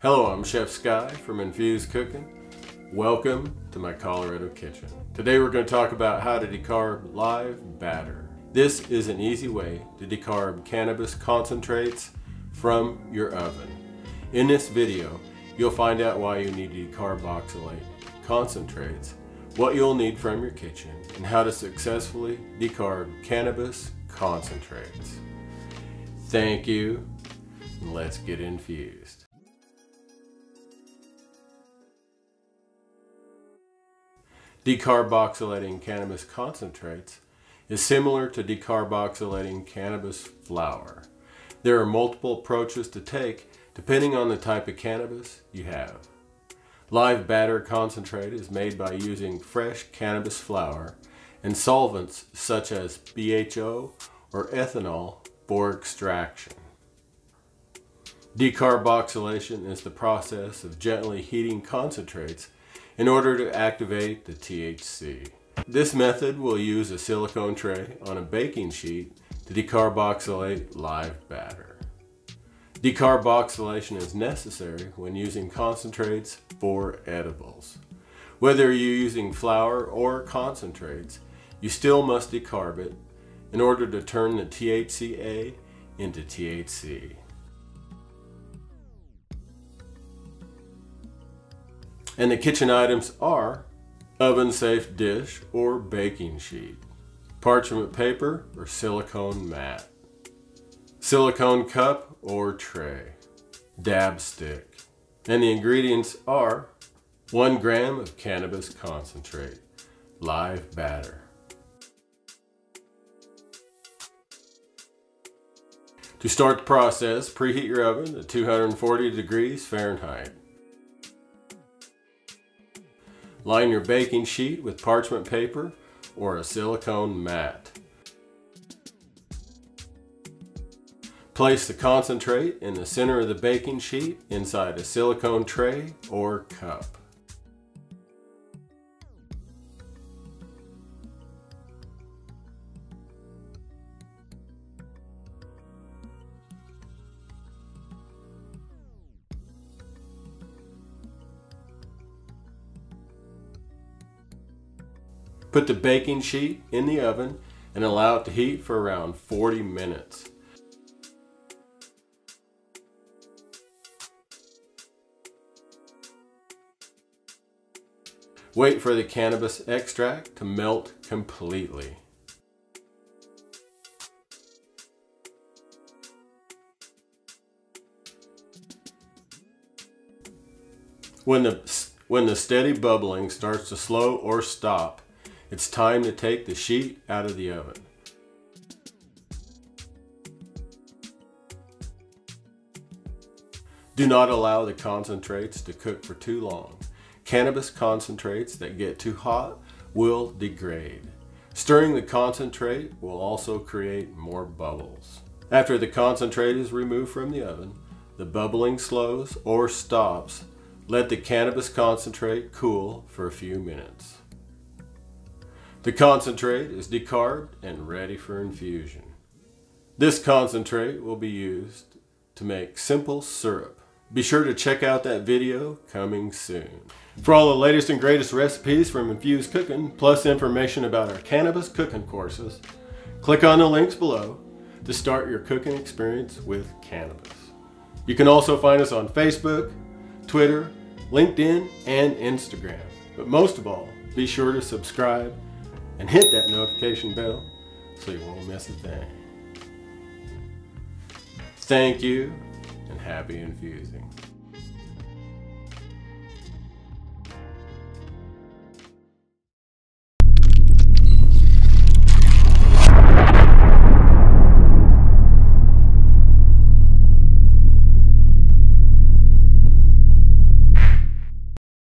Hello, I'm Chef Sky from Infuzed Cookin. Welcome to my Colorado kitchen. Today we're going to talk about how to decarb live badder. This is an easy way to decarb cannabis concentrates from your oven. In this video, you'll find out why you need to decarboxylate concentrates, what you'll need from your kitchen, and how to successfully decarb cannabis concentrates. Thank you, and let's get infused. Decarboxylating cannabis concentrates is similar to decarboxylating cannabis flower. There are multiple approaches to take depending on the type of cannabis you have. Live badder concentrate is made by using fresh cannabis flower and solvents such as BHO or ethanol for extraction. Decarboxylation is the process of gently heating concentrates in order to activate the THC. This method will use a silicone tray on a baking sheet to decarboxylate live badder. Decarboxylation is necessary when using concentrates for edibles. Whether you're using flower or concentrates, you still must decarb it in order to turn the THCA into THC. And the kitchen items are oven safe dish or baking sheet, parchment paper or silicone mat, silicone cup or tray, dab stick. And the ingredients are one gram of cannabis concentrate, live badder. To start the process, preheat your oven to 240 degrees Fahrenheit. Line your baking sheet with parchment paper or a silicone mat. Place the concentrate in the center of the baking sheet inside a silicone tray or cup. Put the baking sheet in the oven and allow it to heat for around 40 minutes. Wait for the cannabis extract to melt completely. When the, when the steady bubbling starts to slow or stop, it's time to take the sheet out of the oven. Do not allow the concentrates to cook for too long. Cannabis concentrates that get too hot will degrade. Stirring the concentrate will also create more bubbles. After the concentrate is removed from the oven, the bubbling slows or stops. Let the cannabis concentrate cool for a few minutes. The concentrate is decarbed and ready for infusion. This concentrate will be used to make simple syrup. Be sure to check out that video coming soon. For all the latest and greatest recipes from Infuzed Cookin, plus information about our cannabis cooking courses, click on the links below to start your cooking experience with cannabis. You can also find us on Facebook, Twitter, LinkedIn, and Instagram. But most of all, be sure to subscribe and hit that notification bell so you won't miss a thing. Thank you and happy infusing.